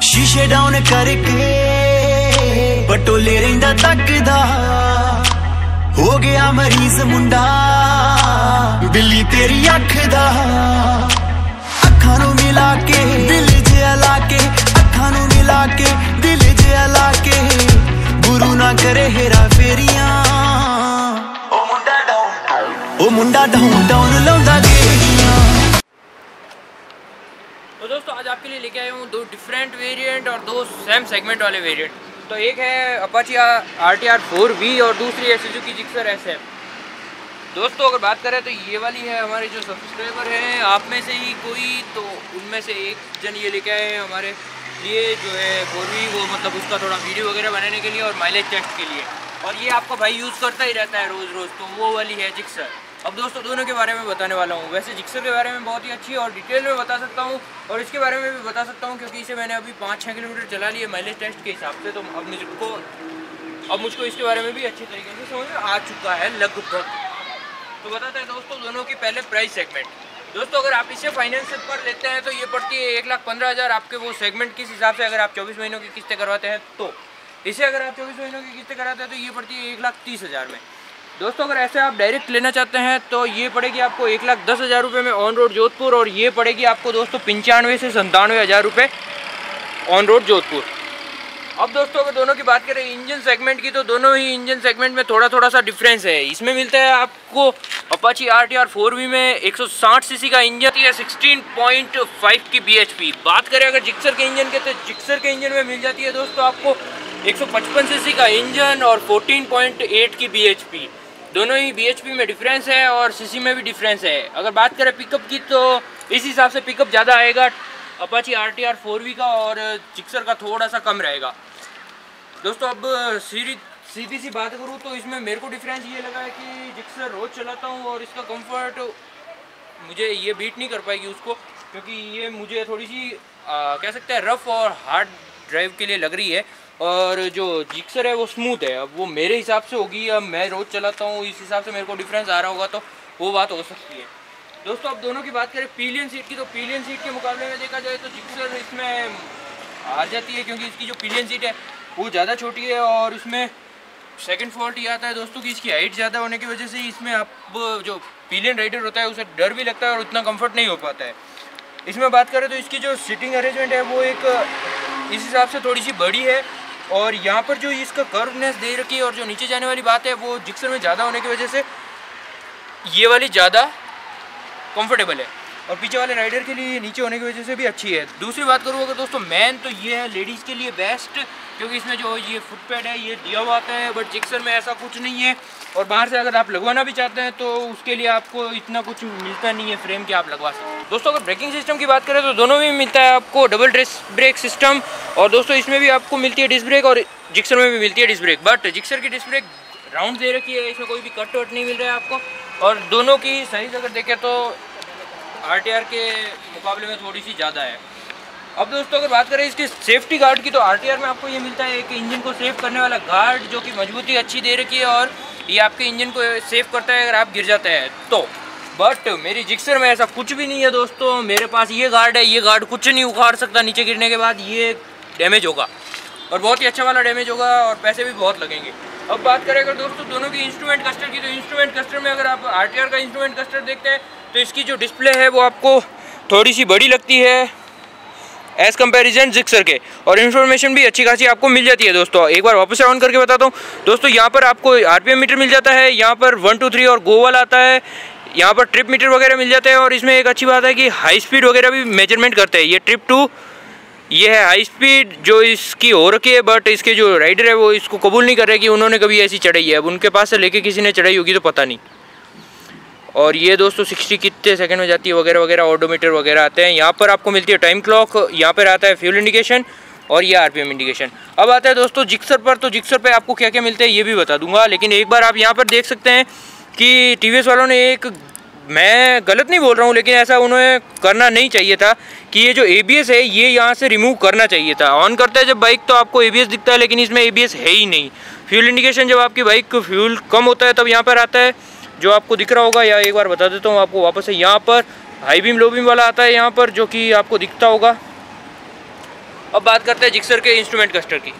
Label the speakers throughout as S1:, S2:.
S1: ਸ਼ੀਸ਼ੇ ਡਾਊਨ ਕਰਕੇ ਬਟੋਲੇ ਰਹਿੰਦਾ ਤੱਕਦਾ। ਹੋ ਗਿਆ ਮਰੀਜ਼ ਮੁੰਡਾ ਬਿੱਲੀ ਤੇਰੀ ਅੱਖ ਦਾ। ਅੱਖਾਂ ਨੂੰ ਮਿਲਾ ਕੇ ਦਿਲ ਜਿਹਾ ਲਾ ਕੇ, ਅੱਖਾਂ ਨੂੰ ਮਿਲਾ ਕੇ ਦਿਲ ਜਿਹਾ ਲਾ ਕੇ। ਗੁਰੂ ਨਾ ਕਰੇ ਹੇਰਾ ਫੇਰੀਆਂ ਉਹ ਮੁੰਡਾ ਡਾਊਨ ਉਹ ਮੁੰਡਾ ਡਾਊਨ ਡਾਊਨ
S2: दोस्तों, आज आपके लिए लेके आया हूँ दो डिफरेंट वेरिएंट और दो सेम सेगमेंट वाले वेरिएंट तो एक है Apache R T R four V और दूसरी है सुजुकी जिक्सर एस एम दोस्तों, अगर बात करें तो ये वाली है हमारे जो सब्सक्राइबर हैं, आप में से ही कोई तो उनमें से एक जन ये लेके आए हैं हमारे लिए, जो है फोर वी वो मतलब उसका थोड़ा वीडियो वगैरह बनाने के लिए और माइलेज टेस्ट के लिए। और ये आपका भाई यूज़ करता ही रहता है रोज़ रोज़ तो वो वाली है जिक्सर अब दोस्तों, दोनों के बारे में बताने वाला हूँ। वैसे जिक्सर के बारे में बहुत ही अच्छी और डिटेल में बता सकता हूँ और इसके बारे में भी बता सकता हूँ क्योंकि इसे मैंने अभी पाँच छः किलोमीटर चला लिया माइलेज टेस्ट के हिसाब से। तो अब मुझको अब मुझको इसके बारे में भी अच्छी तरीके से समझ में आ चुका है लगभग। तो बताते हैं दोस्तों, दोनों की पहले प्राइस सेगमेंट दोस्तों, अगर आप इसे फाइनेंस पर लेते हैं तो ये पड़ती है एक लाख पंद्रह हज़ार। आपके वो सेगमेंट किस हिसाब से, अगर आप चौबीस महीनों की किस्तें करवाते हैं तो। इसे अगर आप चौबीस महीनों की किस्तें कराते हैं तो ये पड़ती है एक लाख तीस हज़ार में। दोस्तों, अगर ऐसे आप डायरेक्ट लेना चाहते हैं तो ये पड़ेगी आपको एक लाख दस हज़ार रुपये में ऑन रोड जोधपुर और ये पड़ेगी आपको दोस्तों पंचानवे से संतानवे हज़ार रुपये ऑन रोड जोधपुर। अब दोस्तों, अगर दोनों की बात करें इंजन सेगमेंट की तो दोनों ही इंजन सेगमेंट में थोड़ा थोड़ा सा डिफरेंस है। इसमें मिलता है आपको Apache R T R four V में 160 सीसी का इंजन है 16.5 की bhp बात करें अगर जिक्सर के इंजन के तो जिक्सर के इंजन में मिल जाती है दोस्तों आपको 155 सीसी का इंजन और 14.8 की bhp दोनों ही bhp में डिफरेंस है और सीसी में भी डिफरेंस है। अगर बात करें पिकअप की तो इस हिसाब से पिकअप ज़्यादा आएगा Apache R T R four V का और जिक्सर का थोड़ा सा कम रहेगा। दोस्तों अब सीधी सीधी सी बात करूँ तो इसमें मेरे को डिफरेंस ये लगा है कि जिक्सर रोज़ चलाता हूँ और इसका कंफर्ट मुझे ये बीट नहीं कर पाएगी उसको क्योंकि ये मुझे थोड़ी सी आ, कह सकते हैं रफ़ और हार्ड ड्राइव के लिए लग रही है और जो जिक्सर है वो स्मूथ है। अब वो मेरे हिसाब से होगी अब मैं रोज़ चलाता हूँ, इस हिसाब से मेरे को डिफरेंस आ रहा होगा तो वो बात हो सकती है। दोस्तों, अब दोनों की बात करें पीलियन सीट की तो पीलियन सीट के मुकाबले में देखा जाए तो जिक्सर इसमें हार जाती है, क्योंकि इसकी जो पीलियन सीट है, वो ज़्यादा छोटी है और उसमें सेकंड फॉल्ट ये आता है दोस्तों कि इसकी हाइट ज़्यादा होने की वजह से इसमें आप जो पीलियन राइडर होता है, उसे डर भी लगता है और उतना कंफर्ट नहीं हो पाता है। इसमें बात करें तो इसकी जो सीटिंग अरेंजमेंट है, वो एक इस हिसाब से थोड़ी सी बड़ी है और यहाँ पर जो इसका कर्वनेस दे रखी है और जो नीचे जाने वाली बात है, वो जिक्सर में ज़्यादा होने की वजह से ये वाली ज़्यादा कंफर्टेबल है। और पीछे वाले राइडर के लिए नीचे होने की वजह से भी अच्छी है। दूसरी बात करूँ अगर दोस्तों मैन तो ये है लेडीज़ के लिए बेस्ट क्योंकि इसमें जो ये फुट पैड है, ये दिया हुआ आता है बट जिक्सर में ऐसा कुछ नहीं है। और बाहर से अगर आप लगवाना भी चाहते हैं तो उसके लिए आपको इतना कुछ मिलता नहीं है फ्रेम के, आप लगवा सकते हैं। दोस्तों, अगर ब्रेकिंग सिस्टम की बात करें तो दोनों में मिलता है आपको डबल ड्रेस ब्रेक सिस्टम और दोस्तों, इसमें भी आपको मिलती है डिस्क ब्रेक और जिक्सर में भी मिलती है डिस्क ब्रेक बट जिक्सर की डिस्क ब्रेक राउंड दे रखी है, इसमें कोई भी कट वट नहीं मिल रहा है आपको। और दोनों की साइज़ अगर देखें तो आरटीआर के मुकाबले में थोड़ी सी ज़्यादा है। अब दोस्तों, अगर बात करें इसके सेफ्टी गार्ड की तो आरटीआर में आपको ये मिलता है कि इंजन को सेफ़ करने वाला गार्ड जो कि मजबूती अच्छी दे रखी है और ये आपके इंजन को सेव करता है अगर आप गिर जाते हैं। तो बट मेरी जिक्सर में ऐसा कुछ भी नहीं है दोस्तों। मेरे पास ये गार्ड है, ये गार्ड कुछ नहीं उखाड़ सकता नीचे गिरने के बाद। ये डैमेज होगा। और बहुत ही अच्छा वाला डैमेज होगा और पैसे भी बहुत लगेंगे। अब बात करें अगर दोस्तों दोनों की इंस्ट्रूमेंट कस्टर की तो इंस्ट्रूमेंट कस्टर में अगर आप आरटीआर का इंस्ट्रूमेंट कस्टर देखते हैं तो इसकी जो डिस्प्ले है वो आपको थोड़ी सी बड़ी लगती है। एज़ कंपेरिजन जिक्सर के। और इन्फॉर्मेशन भी अच्छी खासी आपको मिल जाती है दोस्तों। एक बार वापस ऑन करके बताता हूँ। दोस्तों, यहाँ पर आपको आरपीएम मीटर मिल जाता है, यहाँ पर वन टू थ्री और गोवल आता है। यहाँ पर ट्रिप मीटर वगैरह मिल जाते हैं और इसमें एक अच्छी बात है कि हाई स्पीड वगैरह भी मेज़रमेंट करते हैं। ये ट्रिप टू ये है हाई स्पीड जो इसकी हो रखी है बट इसके जो राइडर है वो इसको कबूल नहीं कर रहे कि उन्होंने कभी ऐसी चढ़ाई है। अब उनके पास से लेके किसी ने चढ़ाई होगी तो पता नहीं। और ये दोस्तों 60 कितने सेकंड में जाती है, वगैरह वगैरह ऑडोमीटर वगैरह आते हैं। यहाँ पर आपको मिलती है टाइम क्लॉक यहाँ पर आता है फ्यूल इंडिकेशन और ये आरपीएम इंडिकेशन अब आता है दोस्तों जिक्सर पर तो जिक्सर पर आपको क्या क्या मिलते हैं ये भी बता दूँगा। लेकिन एक बार आप यहाँ पर देख सकते हैं कि टीवीएस वालों ने एक, मैं गलत नहीं बोल रहा हूँ, लेकिन ऐसा उन्हें करना नहीं चाहिए था कि ये जो एबीएस है, ये यहाँ से रिमूव करना चाहिए था। ऑन करता है जब बाइक तो आपको एबीएस दिखता है, लेकिन इसमें एबीएस है ही नहीं। फ्यूल इंडिकेशन जब आपकी बाइक फ्यूल कम होता है, तब यहाँ पर आता है। जो आपको दिख रहा होगा, या एक बार बता देता हूँ आपको वापस से। यहाँ पर हाई बीम लो बीम वाला आता है यहाँ पर, जो कि आपको दिखता होगा। अब बात करते हैं जिक्सर के इंस्ट्रूमेंट कस्टर की।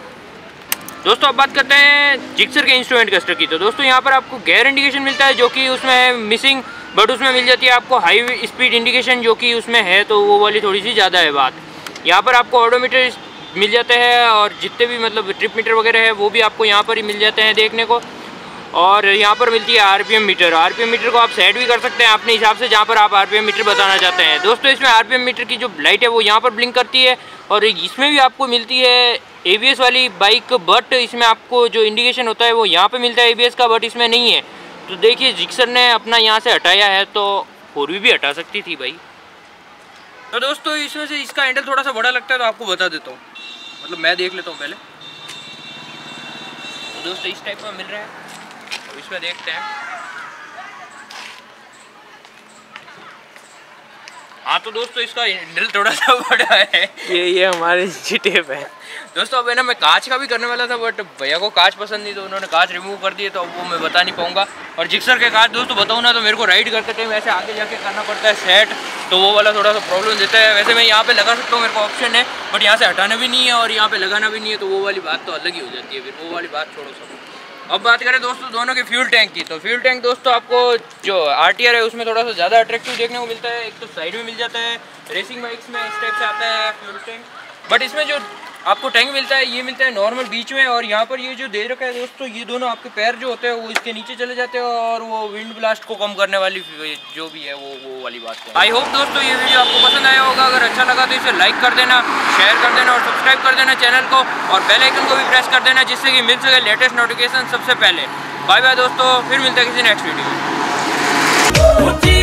S2: दोस्तों, अब बात करते हैं जिक्सर के इंस्ट्रूमेंट कस्टर की। तो दोस्तों, यहाँ पर आपको गेयर इंडिकेशन मिलता है, जो कि उसमें है मिसिंग बट उसमें मिल जाती है आपको हाई स्पीड इंडिकेशन जो कि उसमें है तो वो वाली थोड़ी सी ज़्यादा है बात। यहाँ पर आपको ऑडोमीटर मिल जाते हैं, और जितने भी मतलब ट्रिप मीटर वगैरह है, वो भी आपको यहाँ पर ही मिल जाते हैं देखने को। और यहाँ पर मिलती है आरपीएम मीटर। आरपीएम मीटर को आप सेट भी कर सकते हैं अपने हिसाब से, जहाँ पर आप आरपीएम मीटर बताना चाहते हैं। दोस्तों, इसमें आरपीएम मीटर की जो लाइट है, वो यहाँ पर ब्लिंक करती है और इसमें भी आपको मिलती है एबीएस वाली बाइक बट इसमें आपको जो इंडिकेशन होता है, वो यहाँ पर मिलता है एबीएस का बट इसमें नहीं है। तो देखिए जिक्सर ने अपना यहाँ से हटाया है तो फोर भी हटा सकती थी भाई। तो दोस्तों, इसमें से इसका हैंडल थोड़ा सा बड़ा लगता है तो आपको बता देता हूँ। मतलब मैं देख लेता हूँ पहले। तो दोस्तों, इस टाइप का मिल रहा है। अब इसमें देखते हैं। हाँ तो दोस्तों इसका हैंडल थोड़ा सा बड़ा है।
S3: ये ये हमारे जी टेप है।
S2: दोस्तों अब है ना मैं कांच का भी करने वाला था बट भैया को कांच पसंद नहीं तो उन्होंने कांच रिमूव कर दिए तो अब वो मैं बता नहीं पाऊँगा। और जिक्सर के कांच दोस्तों बताऊँ ना तो मेरे को राइड करते टाइम ऐसे आगे जाके करना पड़ता है सेट तो वो वाला थोड़ा सा प्रॉब्लम देता है। वैसे मैं यहाँ पे लगा सकता हूँ मेरे को ऑप्शन है बट यहाँ से हटाना भी नहीं है और यहाँ पे लगाना भी नहीं है तो वो वाली बात तो अलग ही हो जाती है फिर वो वाली बात छोड़ो सब। अब बात करें दोस्तों दोनों के फ्यूल टैंक की तो फ्यूल टैंक दोस्तों आपको जो आरटीआर है उसमें थोड़ा सा ज़्यादा अट्रैक्टिव देखने को मिलता है। एक तो साइड में मिल जाता है रेसिंग बाइक्स में इस टाइप से आता है फ्यूल टैंक बट इसमें जो आपको टैंक मिलता है, ये मिलता है नॉर्मल बीच में और यहाँ पर ये जो दे रखा है दोस्तों, ये दोनों आपके पैर जो होते हैं, वो इसके नीचे चले जाते हैं और वो विंड ब्लास्ट को कम करने वाली जो भी है, वो वो वाली बात है। आई होप दोस्तों ये वीडियो आपको पसंद आया होगा। अगर अच्छा लगा तो इसे लाइक कर देना शेयर कर देना और सब्सक्राइब कर देना चैनल को और बेल आइकन को भी प्रेस कर देना जिससे कि मिल सके लेटेस्ट नोटिफिकेशन सबसे पहले। बाय बाय दोस्तों, फिर मिलते हैं किसी नेक्स्ट वीडियो में।